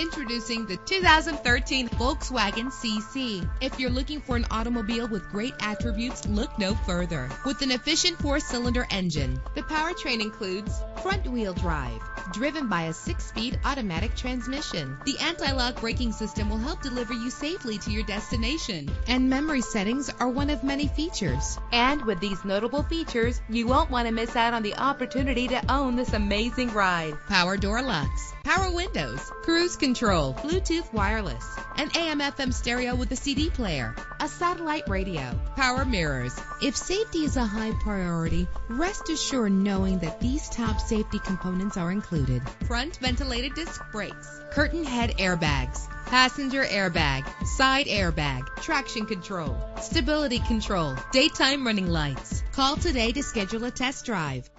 Introducing the 2013 Volkswagen CC. If you're looking for an automobile with great attributes, look no further. With an efficient four-cylinder engine, the powertrain includes front-wheel drive, driven by a six-speed automatic transmission. The anti-lock braking system will help deliver you safely to your destination. And memory settings are one of many features. And with these notable features, you won't want to miss out on the opportunity to own this amazing ride. Power door locks, power windows, cruise control, Bluetooth wireless, an AM FM stereo with a CD player, a satellite radio, power mirrors. If safety is a high priority, rest assured knowing that these top safety components are included. Front ventilated disc brakes, curtain head airbags, passenger airbag, side airbag, traction control, stability control, daytime running lights. Call today to schedule a test drive.